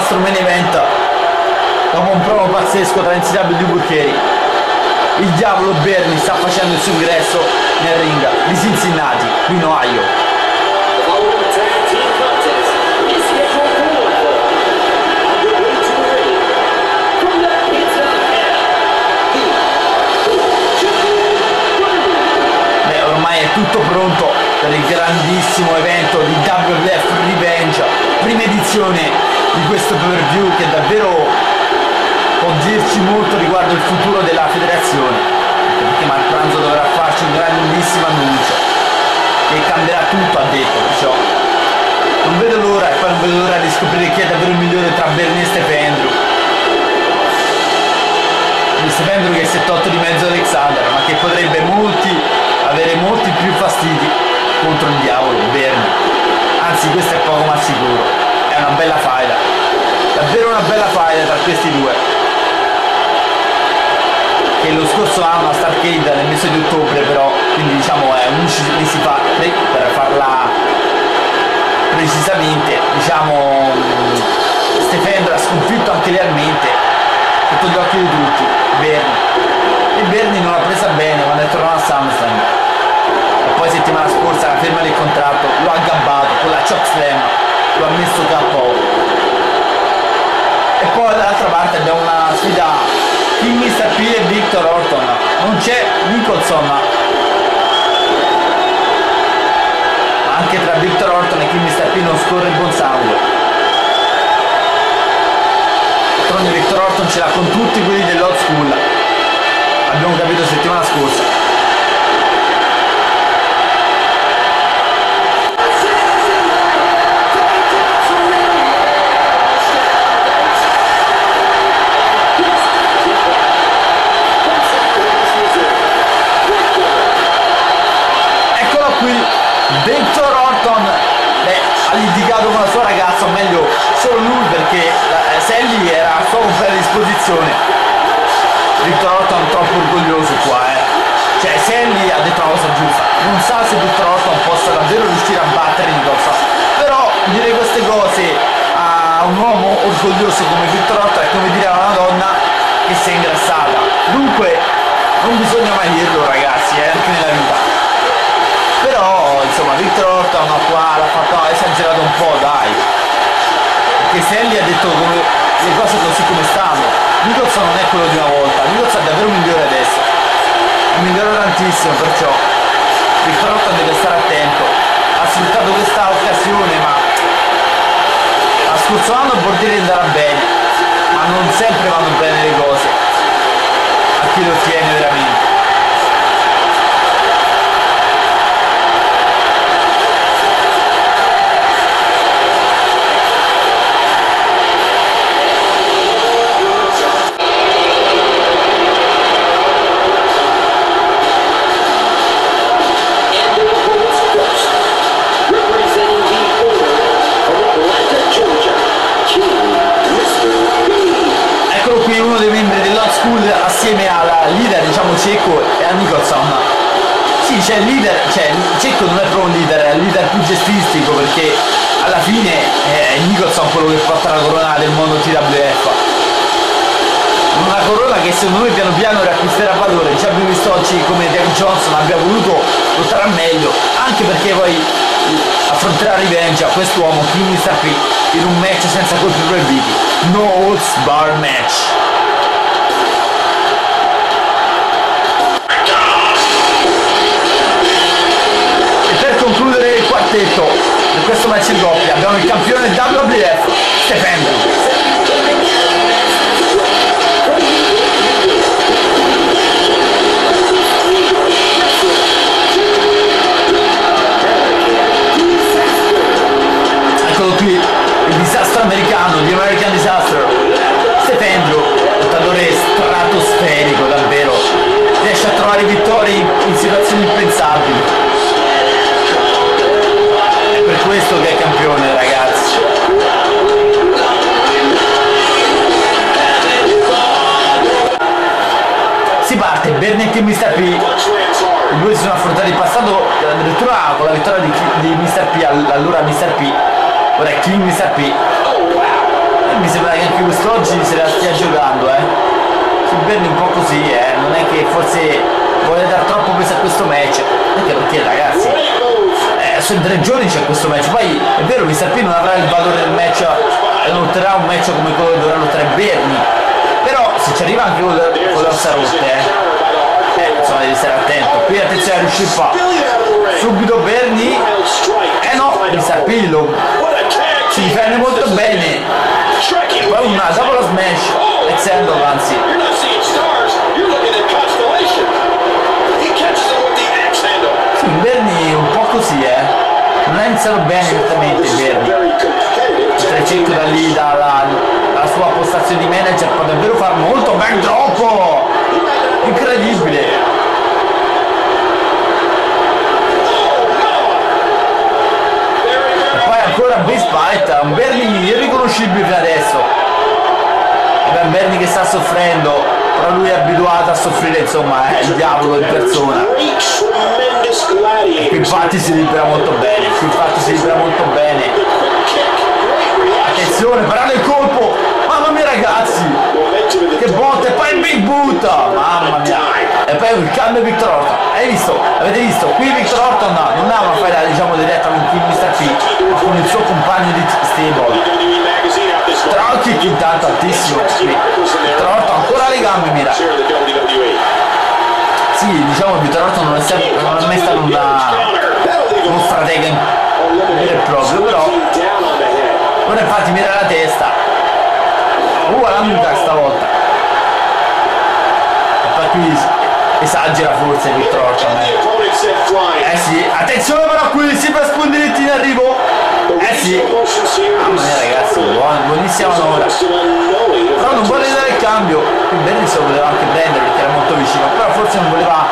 nostro main event. Dopo un promo pazzesco tra NCW e due Burcheri il diavolo Berni sta facendo il suo ingresso nel ring di Cincinnati in Ohio. Tutto per il grandissimo evento di WWF Revenge prima edizione di questo pay per view che davvero può dirci molto riguardo il futuro della federazione. Perché Mark Pranzo dovrà farci un grandissimo annuncio che cambierà tutto ha detto perciò non vedo l'ora e poi non vedo l'ora di scoprire chi è davvero il migliore tra Bernie e Stependrew quindi Stependrew che è 78 di mezzo Alexander ma che potrebbe molti avere molti più fastidi contro il diavolo Bernie anzi questo è poco ma sicuro. È una bella faida. Davvero una bella faida tra questi due. Che lo scorso anno a Starcade nel mese di ottobre però quindi diciamo è 11 mesi fa per farla precisamente diciamo mh, Stefano ha sconfitto anche realmente sotto gli occhi di tutti Berni e Berni non l'ha presa bene quando è tornato a SummerSlam e poi settimana scorsa la firma del contratto lo ha chop slam lo ha messo KO e poi dall'altra parte abbiamo una sfida. King Mr. P e Victor Orton. Non c'è Nicholson ma anche tra Victor Orton e King Mr. P non scorre il buon sangue. Victor Orton ce l'ha con tutti quelli dell'old school. Abbiamo capito settimana scorsa litigato con la sua ragazza o meglio solo lui perché la, eh, Sally era a sua completa disposizione. Victor Orton troppo orgoglioso qua eh. Cioè Sally ha detto la cosa giusta. Non sa se Victor Orton possa davvero riuscire a battere Nicholson però dire queste cose a un uomo orgoglioso come Victor Orton è come dire a una donna che si è ingrassata. Dunque non bisogna mai dirlo ragazzi eh, anche nella vita. Però insomma Victor Orton qua l'ha fatto ha esagerato un po' dai Sally ha detto come, le cose così come stanno. Nicholson non è quello di una volta Nicholson è davvero migliore adesso. È migliore tantissimo perciò Orton deve stare attento. Ha sfruttato questa occasione ma la scorso anno il bordello andrà bene ma non sempre vanno bene le cose. A chi lo tiene veramente Sì, c'è il leader, cioè Cecco non è proprio un leader, è il leader più gestistico perché alla fine è Nicholson quello che porta la corona del mondo TWF. Una corona che secondo me piano piano riacquisterà valore, già abbiamo visto oggi come Dave Johnson abbia voluto lottare al meglio, anche perché poi affronterà Revenge a quest'uomo, King Mr. P, in un match senza colpi proibiti. No holds bar match. Abbiamo il campione WWF, Stephen. Berni un po' così, eh. Non è che forse vuole dare troppo peso a questo match. Anche perché ragazzi, eh, su tre giorni c'è questo match. Poi è vero, Mr. P non avrà il valore del match e non otterrà un match come quello che dovrà lottare Berni. Però se ci arriva anche con le, con le ossa rotte, eh. eh, insomma devi stare attento. Qui attenzione a riuscire qua. Subito Berni. Eh no, Mr. P lo si difende molto bene. Trekking Poi una dopo lo smash. Alexander anzi. Iniziato bene esattamente tag Trececco team da lì, dalla, dalla sua postazione di manager, può davvero far molto backdrop! Incredibile! E poi ancora Base Fight, un Berni irriconoscibile adesso. È un Berni che sta soffrendo, però lui è abituato a soffrire, insomma, è il diavolo in persona. Infatti si libera molto bene, infatti si libera molto bene. Attenzione, parate il colpo! Mamma mia ragazzi! Che botte, e poi il big boot! Mamma mia! E poi il cambio Victor Orton. Hai visto? Avete visto? Qui Victor Orton non ha una faida diciamo diretta con King Mr. P, ma con il suo compagno di stable. WWE magazine out this Tra l'altro kick intanto altissimo Orton ancora le gambe, mira. Sì, diciamo che Victor Orton non è, sempre, non è mai stato una, uno him stratega vero e proprio, però ora infatti mira la testa. Uh, la nuca stavolta. Qui esagera forse the eh. sì, attenzione però qui, si fa spundiretti in arrivo. Eh sì. Mamma mia ragazzi, buona, buonissima manovra. Però non vuole dare cambio. Se lo voleva anche prendere perché era molto vicino, però forse non voleva.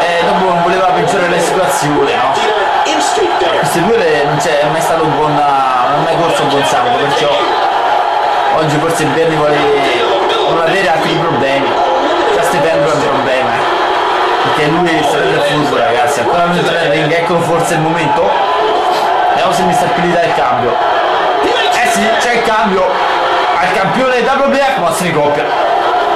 Eh, dopo non voleva peggiorare la situazione, no? Queste due le- non c'è mai stato un buon. non è mai corso un buon sangue, perciò oggi forse il Berni vuole non avere altri problemi. Già Stefano è un problema, eh. Perché lui sta del furbo ragazzi, ancora non entra nel ring, eccolo forse il momento. Vediamo se mi sta più di dare il cambio. Eh sì, c'è il cambio al campione WBF, mossa di coppia.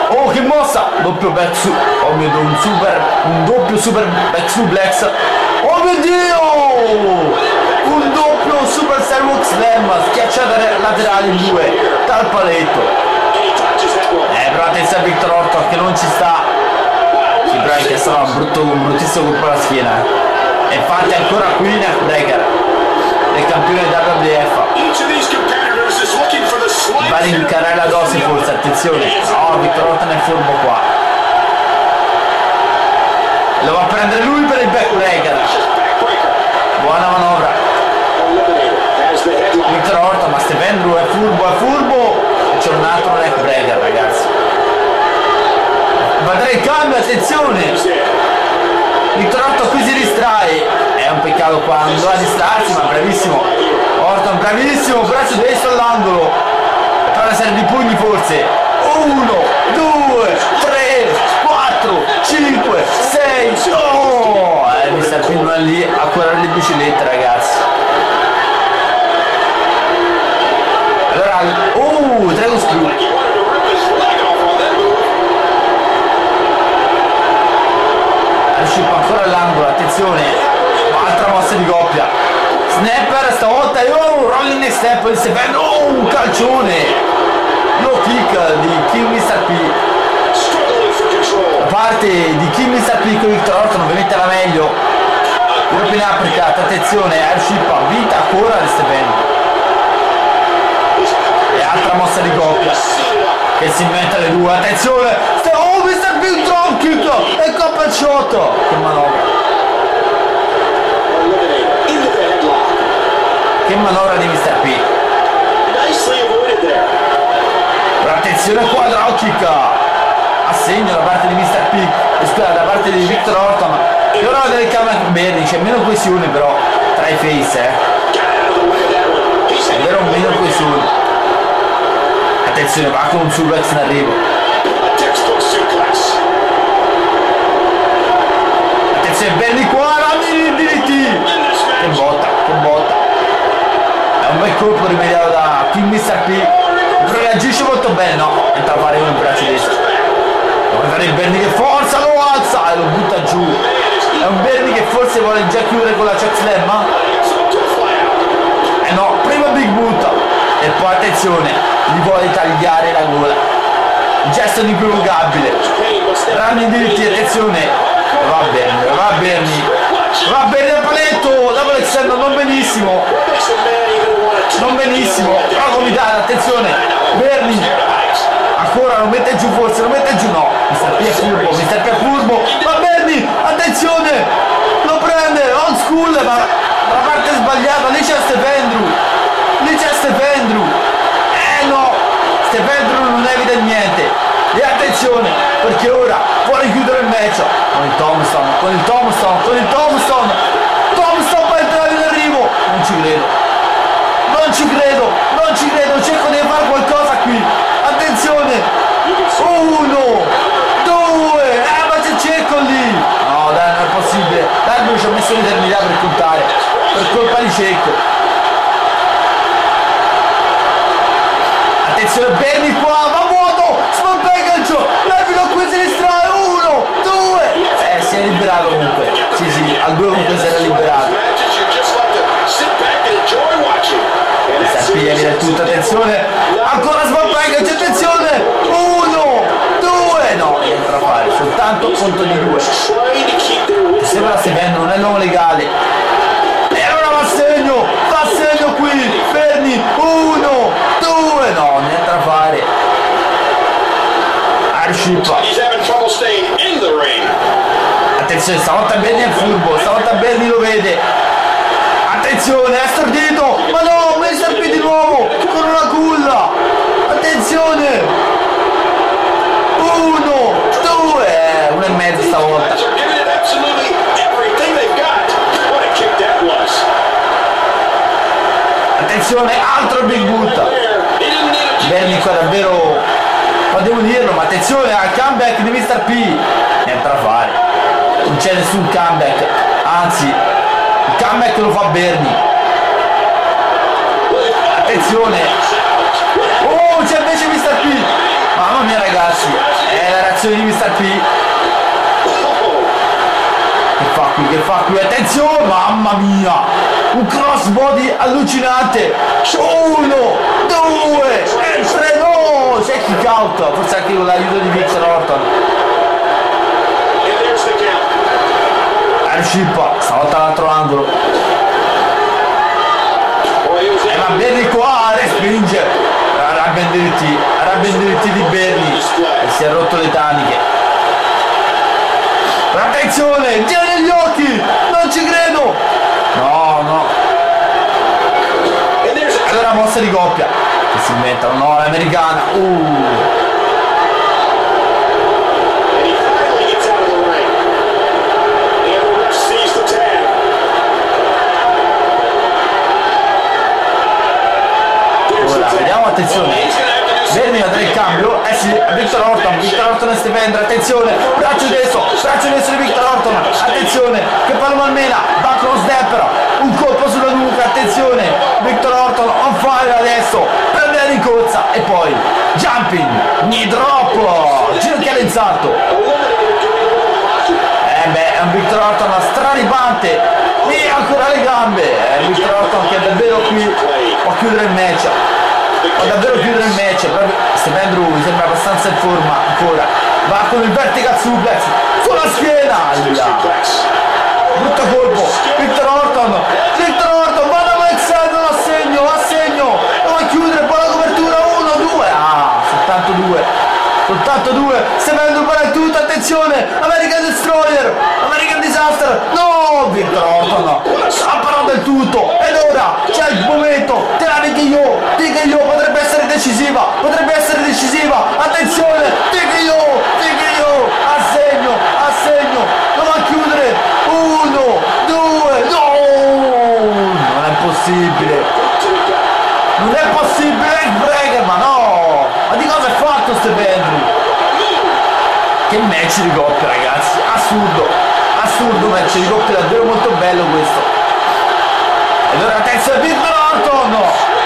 Oh che mossa! Doppio back su. Oh mio dio, un super. Un doppio super back suplex. Oh mio dio! Un doppio super Starbuck Slam, schiacciata laterale in due, dal paletto. Eh però attenzione a Victor Orton che non ci sta. Sì, però che sarà un brutto, un bruttissimo colpo alla schiena. eh. E infatti ancora qui neckbreaker del campione WBF. Va a slightest rincarare la dose forse, attenzione. No, Victor Orton è furbo qua. Lo va a prendere lui per il backbreaker. Buona manovra. Victor Orton, ma Stephen è furbo, è furbo. C'è un altro neckbreaker, ragazzi. A dare il cambio, attenzione. Victor Orton qui si distrae. È un peccato qua, non doveva distrarsi, ma bravissimo. Orton bravissimo, braccio destro all'angolo. E una serie di pugni forse. Uno, due, tre, quattro, cinque, sei. Oh! Eh, mi sta prima lì a curare le biciclette, ragazzi. Allora, uh, Dragon Screw. Riuscito ancora all'angolo, attenzione, altra mossa di coppia. Snapper stavolta, oh, rolling next step di Stefano, oh, un calcione. Low kick di King Mr. P. Parte di King Mr. P con Victor Orton, ovviamente la meglio. European Uppercut, attenzione, airship vinta ancora di Stefano. E altra mossa di coppia che si inventa le due, attenzione, manovra di. Nicely avoided there. Però attenzione. A segno da parte di Mr. P. eh, Scusa, da parte di Victor Orton. Che ora del camera bene, c'è meno coesione però tra i face, eh. È vero meno coesione. Attenzione, va con un suplex in arrivo. Attenzione, belli qua, rammi un bel colpo rimediato da King Mr. P. bene, no, entra a fare il braccio destro. Vuole fare il Berni che forza, lo alza e lo butta giù. È un Berni che forse vuole già chiudere con la check slam, ma... Eh no, prima Big butta e poi attenzione, gli vuole tagliare la gola. Gesto inequivocabile. Rami diritti, attenzione. Va bene, va bene. Va bene al paletto, dopo Alexander non benissimo. Non benissimo. Però comitare, attenzione. Berni. Ancora lo mette giù forse, lo mette giù no. Mister P è furbo, Mister P è furbo. Ma Berni, attenzione. Lo prende, old school, ma la parte sbagliata, lì c'è Stependru. Lì c'è Stependru. Eh no, Stependru non evita niente. E attenzione, perché ora vuole chiudere il match con il Thompson, con il Thompson, con il Thompson. Thompson va entrare in arrivo. Non ci credo. Ci credo, non ci credo, cerco di fare qualcosa qui. Attenzione. Uno, due, eh ma c'è Cecco lì. No dai, non è possibile. L'arbitro ci ha messo l'eternità per contare. Per colpa di Cecco. Tutto, attenzione, ancora package, attenzione, uno, due, no, niente da fare, soltanto conto di due, sembra stai vendo, non è l'uomo legale, e allora va segno, va segno qui, Berni, uno, due, no, niente da fare. Arshipa, attenzione, stavolta Berni è furbo, stavolta Berni lo vede. Attenzione, è stordito, ma no, Mr. P di nuovo, con una culla. Attenzione. Uno, due, eh, uno e mezzo stavolta. Attenzione, altro big butta. Berni qua davvero ma devo dirlo ma attenzione al comeback di Mr. P niente da fare non c'è nessun comeback anzi il comeback lo fa Berni attenzione oh c'è invece Mr. P mamma mia ragazzi è la reazione di Mr. P fa qui che fa qui attenzione mamma mia! Un crossbody allucinante! Uno due e tre no! C'è kick out forse anche con l'aiuto di Victor Orton. Arshippa stavolta l'altro angolo. E va Berni qua respinge. Rabbia in diritti rabbia in diritti di Berni e si è rotto le taniche attenzione Dio negli occhi non ci credo. No no. Allora mossa di coppia. Che si inventano no l'americana uh. ora vediamo attenzione. Berni va il cambio, sì, Victor Orton, Victor Orton e Stevendra, attenzione, braccio destro, braccio destro di Victor Orton, attenzione, che palma almena, va con lo stepper, un colpo sulla nuca, attenzione, Victor Orton on fire adesso, prende la rincorsa e poi jumping, knee drop, ginocchiale in salto. Eh beh, è un Victor Orton straripante, e ancora le gambe, è Victor Orton che è davvero qui può chiudere il match può davvero chiudere il match proprio Stephen mi sembra abbastanza in forma ancora. Va con il vertical suplex sulla schiena. Brutto colpo. Victor Orton Victor Orton va da Alexander a segno a segno lo va a chiudere? Poi la copertura 1 2 ah soltanto due soltanto due il tutto attenzione American Destroyer American Disaster no Victor Orton parato il tutto ed ora c'è il momento della io io potrebbe essere decisiva potrebbe essere decisiva attenzione io io a segno a segno lo va a chiudere uno due no non è possibile non è possibile breaker ma no ma di cosa è fatto ste Andrew che match di coppia ragazzi. Assurdo. Assurdo match di coppia davvero molto bello questo. Ed ora attenzione Victor Orton